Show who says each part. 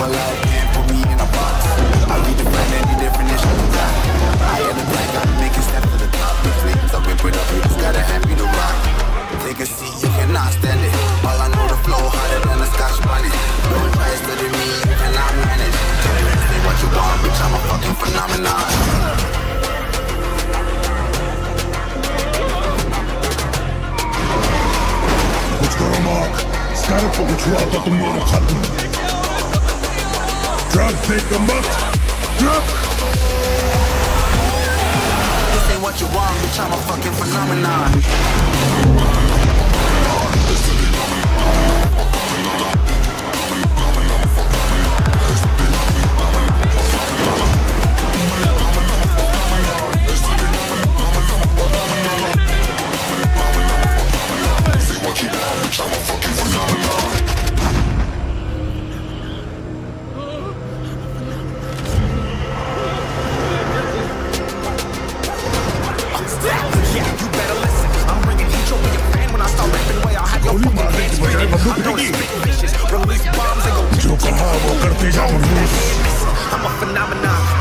Speaker 1: Alive cannot stand it. All I know, the flow harder than a scotch. Don't try studying me, you cannot manage. Say what you want, bitch, I'm a fucking phenomenon.
Speaker 2: What's going on? Start up with you out the cutting. Drop, take them up. Drop.
Speaker 1: This ain't what you want, bitch, I'm a fucking phenomenon.
Speaker 3: release bombs and go.
Speaker 2: जो कहा वो करते जाओ
Speaker 3: I'm a phenomenon,